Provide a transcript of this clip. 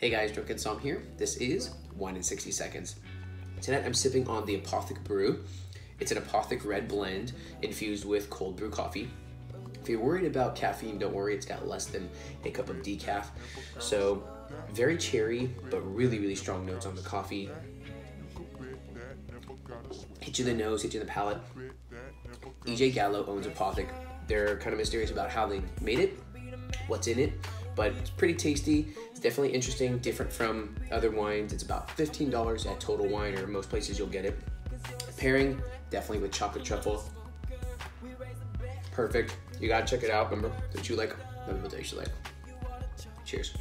Hey guys, Drunken Somm here. This is Wine in 60 Seconds. Tonight I'm sipping on the Apothic Brew. It's an Apothic red blend infused with cold brew coffee. If you're worried about caffeine, don't worry, it's got less than a cup of decaf. So, very cherry, but really, really strong notes on the coffee. Hit you in the nose, hit you in the palate. EJ Gallo owns Apothic. They're kind of mysterious about how they made it, what's in it, but it's pretty tasty. It's definitely interesting, different from other wines. It's about $15 at Total Wine or most places you'll get it. Pairing, definitely with chocolate truffle. Perfect. You gotta check it out. Remember, that you like, know what you like. Cheers.